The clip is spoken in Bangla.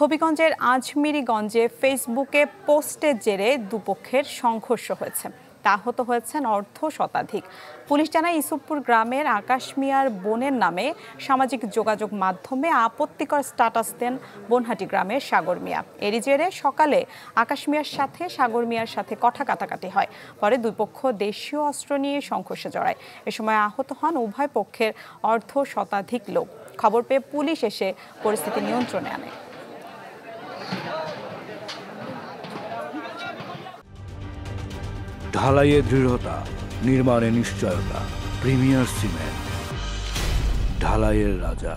হবিগঞ্জের আজমিরিগঞ্জে ফেসবুকে পোস্টের জেরে দুপক্ষের সংঘর্ষ হয়েছে। তাহত হয়েছেন অর্ধ শতাধিক। পুলিশ জানায় ইসুফপুর গ্রামের আকাশ মিয়ার বোনের নামে সামাজিক যোগাযোগ মাধ্যমে আপত্তিকর স্ট্যাটাস দেন বনহাটি গ্রামের সাগর মিয়া। এরই জেরে সকালে আকাশ মিয়ার সাথে সাগর মিয়ার সাথে কথা কাটাকাটি হয়। পরে দুই পক্ষ দেশীয় অস্ত্র নিয়ে সংঘর্ষে জড়ায়। এ সময় আহত হন উভয় পক্ষের অর্ধ শতাধিক লোক। খবর পেয়ে পুলিশ এসে পরিস্থিতি নিয়ন্ত্রণে আনে। ঢালাইয়ে দৃঢ়তা নির্মাণে নিশ্চয়তা প্রিমিয়ার সিমেন্ট ঢালাইয়ের রাজা।